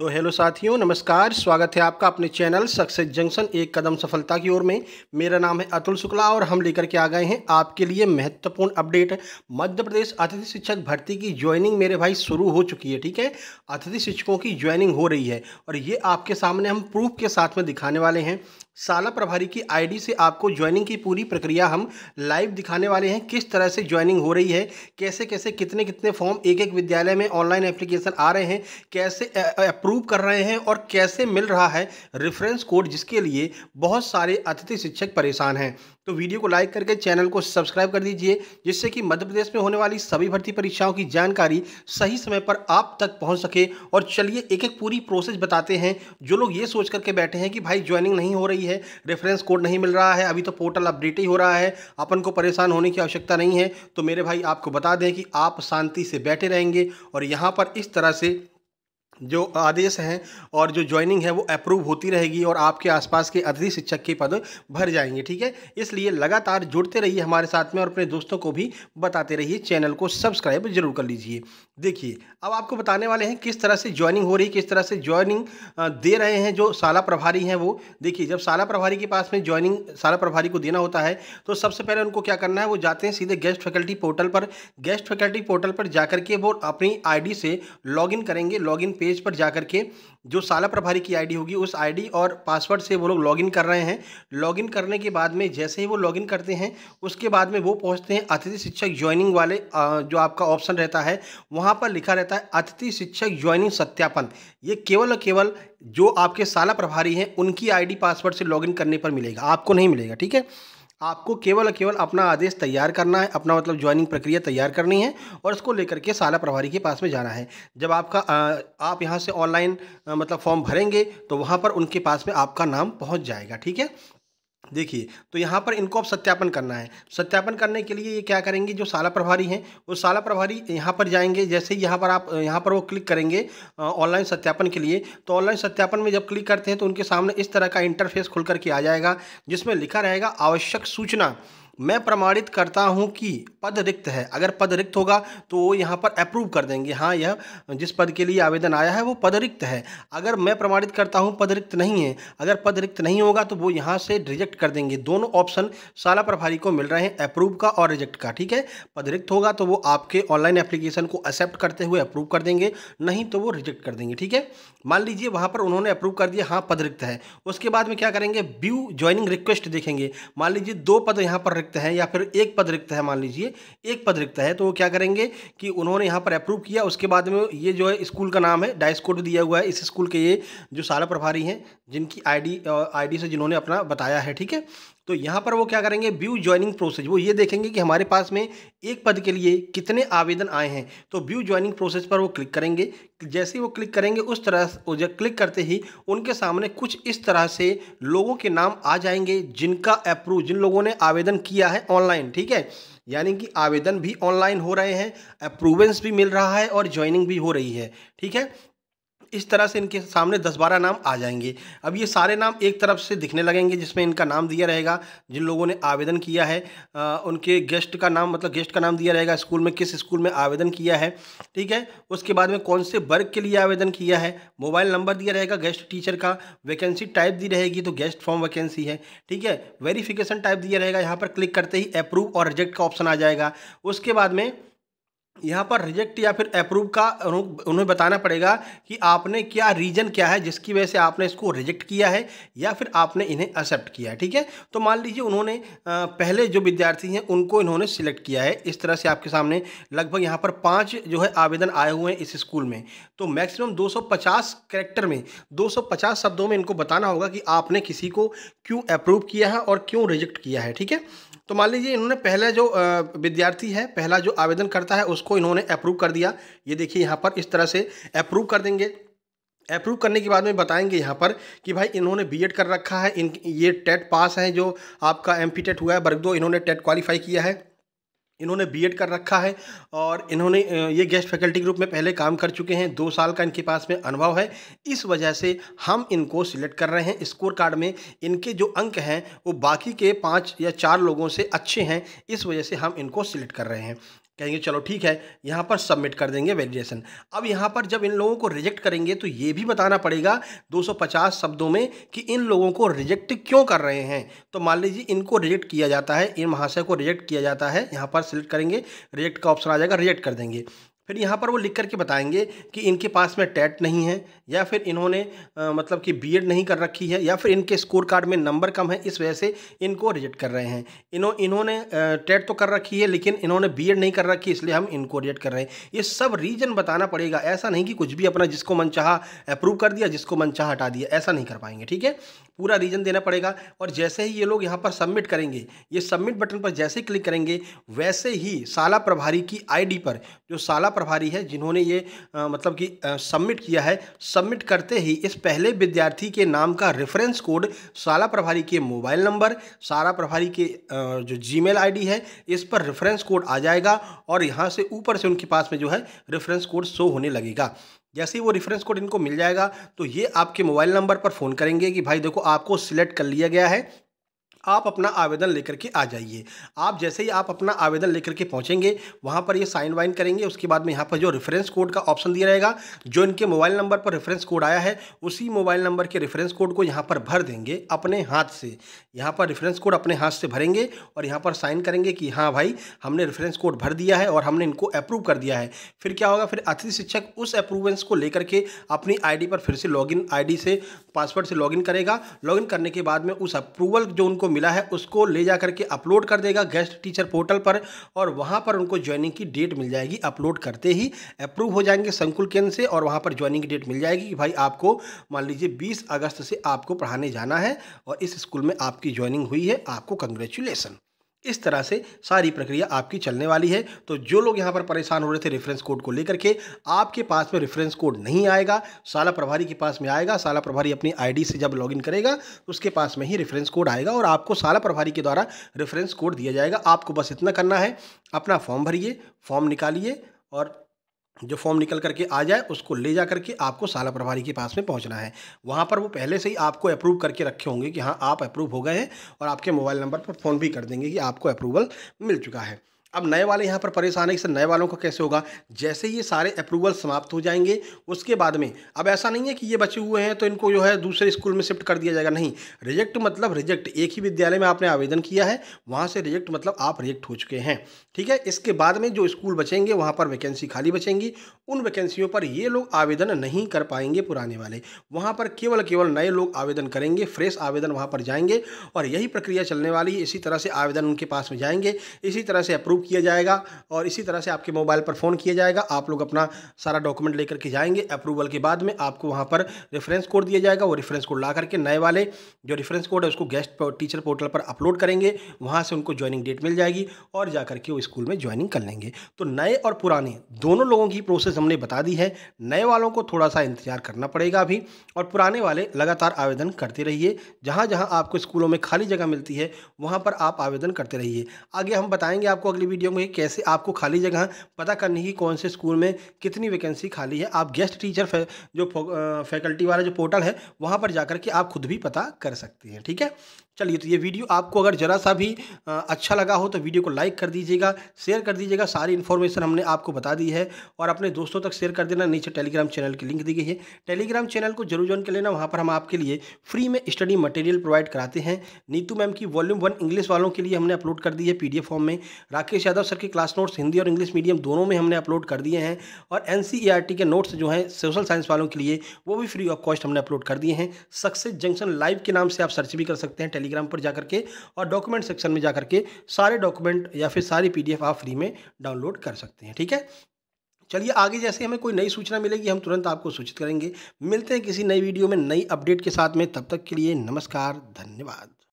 तो हेलो साथियों, नमस्कार। स्वागत है आपका अपने चैनल सक्सेस जंक्शन एक कदम सफलता की ओर में। मेरा नाम है अतुल शुक्ला और हम लेकर के आ गए हैं आपके लिए महत्वपूर्ण अपडेट। मध्य प्रदेश अतिथि शिक्षक भर्ती की ज्वाइनिंग मेरे भाई शुरू हो चुकी है, ठीक है? अतिथि शिक्षकों की ज्वाइनिंग हो रही है और ये आपके सामने हम प्रूफ के साथ में दिखाने वाले हैं। साला प्रभारी की आईडी से आपको ज्वाइनिंग की पूरी प्रक्रिया हम लाइव दिखाने वाले हैं। किस तरह से ज्वाइनिंग हो रही है? कैसे कैसे, कितने कितने फॉर्म एक एक विद्यालय में ऑनलाइन एप्लीकेशन आ रहे हैं? कैसे अप्रूव कर रहे हैं और कैसे मिल रहा है? रेफरेंस कोड जिसके लिए बहुत सारे अतिथि शिक्षक परेशान हैं। तो वीडियो को लाइक करके चैनल को सब्सक्राइब कर दीजिए, जिससे कि मध्य प्रदेश में होने वाली सभी भर्ती परीक्षाओं की जानकारी सही समय पर आप तक पहुँच सके। और चलिए एक एक पूरी प्रोसेस बताते हैं। जो लोग ये सोच करके बैठे हैं कि भाई ज्वाइनिंग नहीं हो रही है रेफरेंस कोड नहीं मिल रहा है, अभी तो पोर्टल अपडेट ही हो रहा है, अपन को परेशान होने की आवश्यकता नहीं है तो मेरे भाई आपको बता दें कि आप शांति से बैठे रहेंगे और यहाँ पर इस तरह से जो आदेश हैं और जो ज्वाइनिंग है वो अप्रूव होती रहेगी और आपके आसपास के अतिथि शिक्षक के पद भर जाएँगे, ठीक है? इसलिए लगातार जुड़ते रहिए हमारे साथ में और अपने दोस्तों को भी बताते रहिए चैनल को सब्सक्राइब ज़रूर कर लीजिए। देखिए, अब आपको बताने वाले हैं किस तरह से ज्वाइनिंग हो रही है, किस तरह से ज्वाइनिंग दे रहे हैं जो साला प्रभारी हैं वो। देखिए, जब साला प्रभारी के पास में ज्वाइनिंग साला प्रभारी को देना होता है तो सबसे पहले उनको क्या करना है, वो जाते हैं सीधे गेस्ट फैकल्टी पोर्टल पर। गेस्ट फैकल्टी पोर्टल पर जाकर के वो अपनी आईडी से लॉगिन करेंगे लॉगिन पेज पर जाकर के जो साला प्रभारी की आईडी होगी, उस आईडी और पासवर्ड से वो लोग लॉगिन कर रहे हैं। लॉगिन करने के बाद में जैसे ही वो लॉगिन करते हैं, उसके बाद में वो पहुँचते हैं अतिथि शिक्षक ज्वाइनिंग वाले जो आपका ऑप्शन रहता है, वहाँ पर लिखा रहता है अतिथि शिक्षक ज्वाइनिंग सत्यापन। ये केवल और केवल जो आपके साला प्रभारी हैं, उनकी आईडी पासवर्ड से लॉगिन करने पर मिलेगा, आपको नहीं मिलेगा, ठीक है? आपको केवल केवल अपना आदेश तैयार करना है अपना मतलब ज्वाइनिंग प्रक्रिया तैयार करनी है और इसको लेकर के साला प्रभारी के पास में जाना है। जब आपका आ, आप यहाँ से ऑनलाइन मतलब फॉर्म भरेंगे तो वहाँ पर उनके पास में आपका नाम पहुँच जाएगा ठीक है? देखिए तो यहाँ पर इनको अब सत्यापन करना है। सत्यापन करने के लिए ये क्या करेंगे? जो साला प्रभारी हैं, वो साला प्रभारी यहाँ पर जाएँगे, जैसे ही यहाँ पर आप, यहाँ पर वो क्लिक करेंगे ऑनलाइन सत्यापन के लिए तो ऑनलाइन सत्यापन में जब क्लिक करते हैं तो उनके सामने इस तरह का इंटरफेस खुल करके आ जाएगा, जिसमें लिखा रहेगा आवश्यक सूचना। मैं प्रमाणित करता हूँ कि पद रिक्त है। अगर पद रिक्त होगा तो वो यहाँ पर अप्रूव कर देंगे। हाँ यह जिस पद के लिए आवेदन आया है, वो पद रिक्त है। अगर मैं प्रमाणित करता हूँ, पद रिक्त नहीं है। अगर पद रिक्त नहीं होगा तो वो यहाँ से रिजेक्ट कर देंगे। दोनों ऑप्शन साला प्रभारी को मिल रहे हैं अप्रूव का और रिजेक्ट का, ठीक है? पद रिक्त होगा तो वो आपके ऑनलाइन एप्लीकेशन को एक्सेप्ट करते हुए अप्रूव कर देंगे। नहीं तो वो रिजेक्ट कर देंगे, ठीक है? मान लीजिए वहाँ पर उन्होंने अप्रूव कर दिया हाँ पद रिक्त है। उसके बाद में क्या करेंगे? व्यू ज्वाइनिंग रिक्वेस्ट देखेंगे। मान लीजिए दो पद यहाँ पर रिक्त है या फिर एक पद रिक्त है, मान लीजिए, एक पद रिक्त है तो वो क्या करेंगे कि उन्होंने यहाँ पर अप्रूव किया, उसके बाद में ये जो है स्कूल का नाम है डाइस कोड दिया हुआ है, इस स्कूल के ये जो सारा प्रभारी हैं, जिनकी आईडी आईडी से जिन्होंने अपना बताया है, ठीक है? तो यहाँ पर वो क्या करेंगे? व्यू ज्वाइनिंग प्रोसेस वो ये देखेंगे कि हमारे पास में एक पद के लिए कितने आवेदन आए हैं। तो व्यू ज्वाइनिंग प्रोसेस पर वो क्लिक करेंगे। जैसे ही वो क्लिक करेंगे, उस तरह जब क्लिक करते ही उनके सामने कुछ इस तरह से लोगों के नाम आ जाएँगे, जिनका अप्रूव जिन लोगों ने आवेदन किया है ऑनलाइन ठीक है? यानी कि आवेदन भी ऑनलाइन हो रहे हैं अप्रूवेंस भी मिल रहा है और ज्वाइनिंग भी हो रही है, ठीक है? इस तरह से इनके सामने दस बारह नाम आ जाएँगे। अब ये सारे नाम एक तरफ़ से दिखने लगेंगे जिसमें इनका नाम दिया रहेगा जिन लोगों ने आवेदन किया है। आ, उनके गेस्ट का नाम मतलब गेस्ट का नाम दिया रहेगा स्कूल में किस स्कूल में आवेदन किया है ठीक है? उसके बाद में कौन से वर्ग के लिए आवेदन किया है मोबाइल नंबर दिया रहेगा गेस्ट टीचर का वैकेंसी टाइप दी रहेगी तो गेस्ट फॉर्म वैकेंसी है ठीक है? वेरीफिकेशन टाइप दिया रहेगा यहाँ पर क्लिक करते ही अप्रूव और रिजेक्ट का ऑप्शन आ जाएगा। उसके बाद में यहाँ पर रिजेक्ट या फिर अप्रूव का उन्हें बताना पड़ेगा कि आपने क्या रीजन क्या है, जिसकी वजह से आपने इसको रिजेक्ट किया है या फिर आपने इन्हें एक्सेप्ट किया है, ठीक है? तो मान लीजिए उन्होंने पहले जो विद्यार्थी हैं, उनको इन्होंने सिलेक्ट किया है। इस तरह से आपके सामने लगभग यहाँ पर पाँच जो है आवेदन आए हुए हैं इस स्कूल में। तो मैक्सिमम दो करेक्टर में, दो सौ पचास शब्दों में इनको बताना होगा कि आपने किसी को क्यों अप्रूव किया है और क्यों रिजेक्ट किया है, ठीक है? तो मान लीजिए इन्होंने पहले जो विद्यार्थी है, पहला जो आवेदन करता है, उसको इन्होंने अप्रूव कर दिया। ये देखिए यहाँ पर इस तरह से अप्रूव कर देंगे। अप्रूव करने के बाद में बताएँगे यहाँ पर कि भाई इन्होंने बीएड कर रखा है। इन, ये टेट पास हैं जो आपका टेट हुआ है, वर्ग दो इन्होंने टेट क्वालिफाई किया है। इन्होंने बीएड कर रखा है और इन्होंने ये गेस्ट फैकल्टी ग्रुप में पहले काम कर चुके हैं। दो साल का इनके पास में अनुभव है। इस वजह से हम इनको सिलेक्ट कर रहे हैं। स्कोर कार्ड में इनके जो अंक हैं, वो बाकी के पाँच या चार लोगों से अच्छे हैं। इस वजह से हम इनको सिलेक्ट कर रहे हैं। कहेंगे, चलो ठीक है, यहाँ पर सबमिट कर देंगे वैलिडेशन अब यहाँ पर जब इन लोगों को रिजेक्ट करेंगे तो ये भी बताना पड़ेगा 250 शब्दों में कि इन लोगों को रिजेक्ट क्यों कर रहे हैं। तो मान लीजिए, इनको रिजेक्ट किया जाता है, इन महाशय को रिजेक्ट किया जाता है, यहाँ पर सिलेक्ट करेंगे रिजेक्ट का ऑप्शन आ जाएगा रिजेक्ट कर देंगे। फिर यहाँ पर वो लिख करके बताएँगे कि इनके पास में टेट नहीं है या फिर इन्होंने आ, मतलब कि बीएड नहीं कर रखी है या फिर इनके स्कोर कार्ड में नंबर कम है इस वजह से इनको रिजेक्ट कर रहे हैं। इन्हों इन्होंने टेट तो कर रखी है लेकिन इन्होंने बीएड नहीं कर रखी इसलिए हम इनको रिजेक्ट कर रहे हैं। ये सब रीजन बताना पड़ेगा ऐसा नहीं कि कुछ भी अपना जिसको मन अप्रूव कर दिया जिसको मन हटा दिया ऐसा नहीं कर पाएँगे ठीक है? पूरा रीजन देना पड़ेगा और जैसे ही ये लोग यहाँ पर सबमिट करेंगे ये सबमिट बटन पर जैसे ही क्लिक करेंगे वैसे ही साला प्रभारी की आईडी पर जो साला प्रभारी है जिन्होंने ये आ, मतलब कि सबमिट किया है। सबमिट करते ही इस पहले विद्यार्थी के नाम का रेफरेंस कोड शाला प्रभारी के मोबाइल नंबर सारा प्रभारी के आ, जो जीमेल आईडी है इस पर रेफरेंस कोड आ जाएगा और यहाँ से ऊपर से उनके पास में जो है रेफरेंस कोड शो होने लगेगा। जैसे ही वो रेफरेंस कोड इनको मिल जाएगा तो ये आपके मोबाइल नंबर पर फ़ोन करेंगे कि भाई देखो आपको सिलेक्ट कर लिया गया है आप अपना आवेदन लेकर के आ जाइए। आप जैसे ही आप अपना आवेदन लेकर के पहुँचेंगे, वहाँ पर ये साइन वाइन करेंगे, उसके बाद में यहाँ पर जो रेफरेंस कोड का ऑप्शन दिया रहेगा, जो इनके मोबाइल नंबर पर रेफरेंस कोड आया है, उसी मोबाइल नंबर के रेफरेंस कोड को यहाँ पर भर देंगे अपने हाथ से। यहाँ पर रेफरेंस कोड अपने हाथ से भरेंगे और यहाँ पर साइन करेंगे कि हाँ भाई, हमने रेफरेंस कोड भर दिया है और हमने इनको अप्रूव कर दिया है। फिर क्या होगा, फिर अतिथि शिक्षक उस अप्रूवेंस को लेकर के अपनी आईडी पर फिर से लॉगिन आईडी से पासवर्ड से लॉगिन करेगा। लॉगिन करने के बाद में उस अप्रूवल जो उनको मिला है, उसको ले जा करके अपलोड कर देगा गेस्ट टीचर पोर्टल पर और वहाँ पर उनको ज्वाइनिंग की डेट मिल जाएगी। अपलोड करते ही अप्रूव हो जाएँगे संकुल केंद्र से और वहाँ पर ज्वाइनिंग की डेट मिल जाएगी कि भाई आपको मान लीजिए 20 अगस्त से आपको पढ़ाने जाना है और इस स्कूल में आपकी ज्वाइनिंग हुई है। आपको कंग्रेचुलेसन इस तरह से सारी प्रक्रिया आपकी चलने वाली है। तो जो लोग यहाँ पर परेशान हो रहे थे रेफरेंस कोड को लेकर के, आपके पास में रेफरेंस कोड नहीं आएगा। साला प्रभारी के पास में आएगा, साला प्रभारी अपनी आईडी से जब लॉगिन करेगा, उसके पास में ही रेफरेंस कोड आएगा और आपको साला प्रभारी के द्वारा रेफरेंस कोड दिया जाएगा। आपको बस इतना करना है, अपना फॉर्म भरिए फॉर्म निकालिए और जो फॉर्म निकल करके आ जाए, उसको ले जा करके आपको साला प्रभारी के पास में पहुँचना है। वहाँ पर वो पहले से ही आपको अप्रूव करके रखे होंगे कि हाँ आप अप्रूव हो गए हैं और आपके मोबाइल नंबर पर फ़ोन भी कर देंगे कि आपको अप्रूवल मिल चुका है। अब नए वाले यहाँ पर परेशान है सर नए वालों का कैसे होगा? जैसे ये सारे अप्रूवल समाप्त हो जाएँगे, उसके बाद में। अब ऐसा नहीं है कि ये बचे हुए हैं तो इनको जो है दूसरे स्कूल में शिफ्ट कर दिया जाएगा। नहीं रिजेक्ट मतलब रिजेक्ट एक ही विद्यालय में आपने आवेदन किया है, वहाँ से रिजेक्ट मतलब आप रिजेक्ट हो चुके हैं। ठीक है? इसके बाद में जो स्कूल बचेंगे, वहाँ पर वैकेंसी खाली बचेंगी। उन वैकेंसियों पर ये लोग आवेदन नहीं कर पाएँगे पुराने वाले। वहाँ पर केवल केवल नए लोग आवेदन करेंगे फ्रेश आवेदन वहाँ पर जाएँगे और यही प्रक्रिया चलने वाली है। इसी तरह से आवेदन उनके पास में जाएँगे, इसी तरह से अप्रूव किया जाएगा और इसी तरह से आपके मोबाइल पर फ़ोन किया जाएगा। आप लोग अपना सारा डॉक्यूमेंट लेकर के जाएँगे। अप्रूवल के बाद में आपको वहाँ पर रेफरेंस कोड दिया जाएगा। वो रेफरेंस कोड ला करके नए वाले जो रेफरेंस कोड है, उसको गेस्ट टीचर पोर्टल पर अपलोड करेंगे। वहाँ से उनको ज्वाइनिंग डेट मिल जाएगी और जा करके वो स्कूल में ज्वाइनिंग कर लेंगे। तो नए और पुराने दोनों लोगों की प्रोसेस हमने बता दी है। नए वालों को थोड़ा सा इंतज़ार करना पड़ेगा अभी और पुराने वाले लगातार आवेदन करते रहिए। जहाँ जहाँ आपको स्कूलों में खाली जगह मिलती है, वहाँ पर आप आवेदन करते रहिए। आगे हम बताएँगे आपको अगली वीडियो में कैसे आपको खाली जगह, पता करनी है कौन से स्कूल में कितनी वैकेंसी खाली है। आप गेस्ट टीचर जो फैकल्टी वाला जो पोर्टल है, वहाँ पर जाकर के आप खुद भी पता कर सकते हैं, ठीक है? चलिए तो ये वीडियो आपको अगर ज़रा सा भी अच्छा लगा हो तो वीडियो को लाइक कर दीजिएगा, शेयर कर दीजिएगा, सारी इन्फॉर्मेशन हमने आपको बता दी है और अपने दोस्तों तक शेयर कर देना, नीचे टेलीग्राम चैनल की लिंक दी गई है। टेलीग्राम चैनल को ज़रूर ज्वाइन कर लेना, वहाँ पर हम आपके लिए फ्री में स्टडी मटेरियल प्रोवाइड कराते हैं। नीतू मैम की वॉल्यूम वन इंग्लिश वालों के लिए हमने अपलोड कर दी है पीडीएफ फॉर्म में। राकेश यादव सर के क्लास नोट्स हिंदी और इंग्लिश मीडियम दोनों में हमने अपलोड कर दिए हैं और एनसीईआरटी के नोट्स जो हैं सोशल साइंस वालों के लिए, वो भी फ्री ऑफ़ कॉस्ट हमने अपलोड कर दिए हैं। सक्सेस जंक्शन लाइव के नाम से आप सर्च भी कर सकते हैं टेलीग्राम पर जाकर के और डॉक्यूमेंट सेक्शन में जाकर के सारे डॉक्यूमेंट या फिर सारी पीडीएफ आप फ्री में डाउनलोड कर सकते हैं, ठीक है? चलिए, आगे जैसे हमें कोई नई सूचना मिलेगी, हम तुरंत आपको सूचित करेंगे। मिलते हैं किसी नई वीडियो में नई अपडेट के साथ में, तब तक के लिए नमस्कार, धन्यवाद।